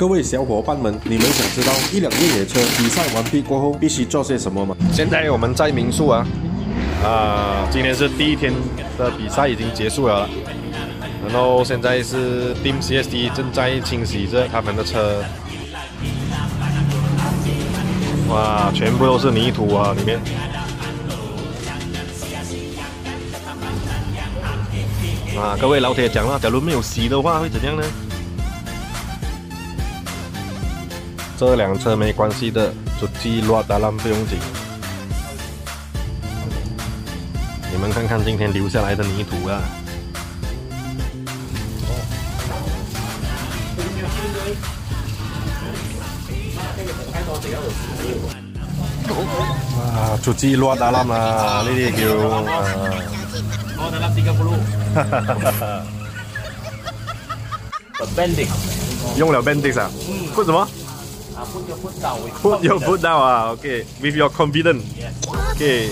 各位小伙伴们，你们想知道一辆越野车比赛完毕过后必须做些什么吗？现在我们在民宿啊，啊，今天是第一天的比赛已经结束了，然后现在是 Team CSD 正在清洗着他们的车，哇，全部都是泥土啊，里面。啊，各位老铁讲了，假如没有洗的话会怎样呢？这辆车没关系的，主机落大浪不用紧。你们看看今天留下来的泥土啊！啊，主机落大浪啊！呢啲叫啊。我得拉四个葫芦。哈哈哈哈 Bendix。用了 Bendix 啊？为什么？put your foot down. Put your foot down. Ah, okay. With your confidence. Yes. Okay.